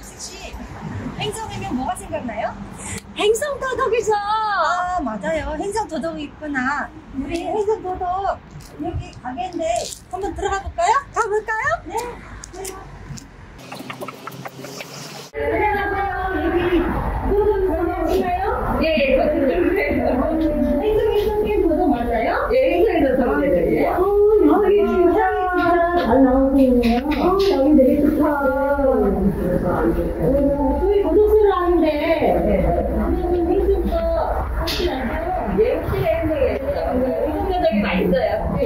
혹시 행성하면 뭐가 생각나요? 행성 도덕이죠. 아 맞아요 행성 도덕이 있구나 우리 행성 도덕 여기 가게인데 한번 들어가 볼까요? 가볼까요? 네 예, 예, 행성이 도덕 맞아요? 예, 행성에서 도덕이에요. 여기 진짜 잘 나오세요. 어, 여기 되게 좋다. 저희 고속수를 하는데? 예, 맛있어요.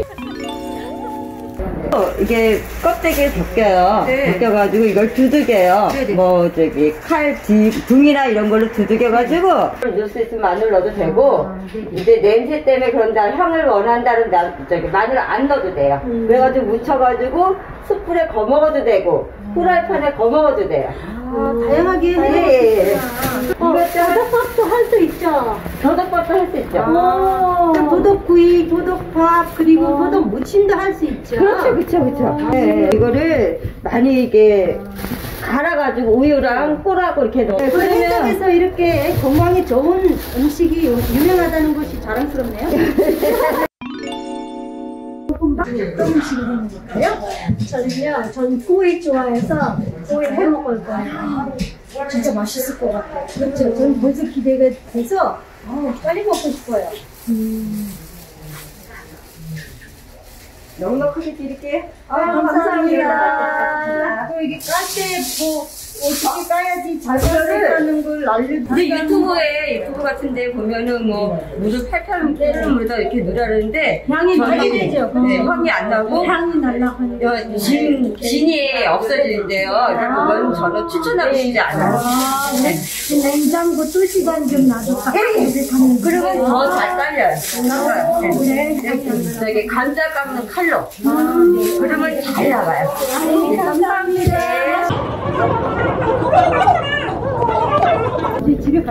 어, 이게 껍데기에 벗겨요. 네. 벗겨가지고 이걸 두들겨요. 네네. 뭐 저기 칼, 뒤, 둥이나 이런 걸로 두들겨가지고 넣을 수 있으면 마늘 넣어도 되고 이제 냄새 때문에 그런다 향을 원한다는 나, 저기 마늘 안 넣어도 돼요. 그래가지고 묻혀가지고 숯불에 거 먹어도 되고 후라이팬에 거 먹어도 돼요. 다양하게 예, 예, 예. 도덕밥도 할 수 있죠. 저덕밥도 할 수 있죠. 오. 도덕구이, 도덕밥 그리고 도덕 무침도 할 수 있죠 그렇죠, 그렇죠, 그렇죠. 네, 이거를 많이 이게 갈아가지고 우유랑 꿀하고 이렇게 넣어. 그 행성에서 이렇게 건강에 좋은 음식이 유- 유명하다는 것이 자랑스럽네요. 어떤 음식을 해는 걸까요? 저는요, 전 꼬이 좋아해서 꼬이 해 먹을 거예요. 진짜 맛있을 것 같아요. 그렇죠. 저는 벌써 기대가 돼서 어, 빨리 먹고 싶어요. 넉넉하게 드릴게요. 아, 감사합니다. 또 이게 깔때뭐 어떻게 까야지 잘 까는 걸 알려주세요. 근데 유튜브에 유튜브 같은데 보면은 뭐 물을 팔팔 끓는 물에다 이렇게 넣으라는데 향이 많이 되죠. 네, 향이 안 나고 하는 어, 진 진이 없어지는데요. 그러니까 그건 저는 추천하고 싶지 않아요. 네. 냉장고 2 시간 좀 놔뒀다가 하는 그러면 더 잘 딸려요. 네. 저기 감자 깎는 칼로. 그러면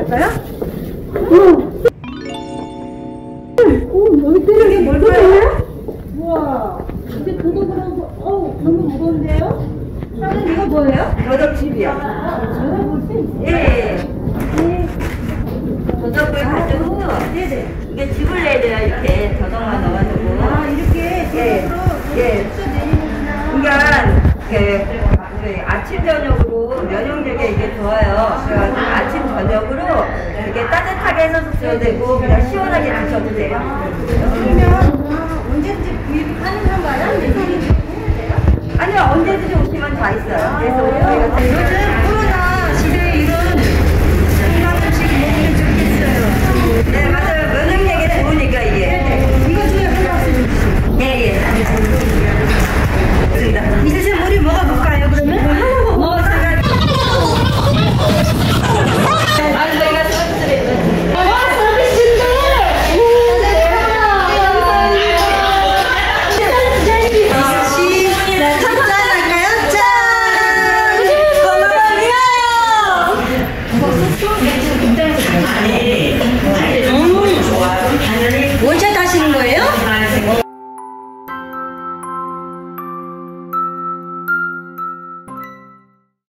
갈까요? 오, 여기 뜨는 게 뭘까요? 우와. 이제 도덕을 하고, 어우, 너무 무거운데요? 사장님, 이거 뭐예요? 도덕집이요. 예. 도덕을 가지고 이게 집을 내야 돼요. 이렇게 저덕만 넣어가지고. 아, 이렇게 예. 도덕으로 예. 그러니까 그, 그 아침 저녁으로 면역력에 이게 좋아요. 그래가지고 아침 저녁으로 이렇게 따뜻하게 해서 드셔도 되고 그냥 시원하게 드셔도 돼요. 거예요?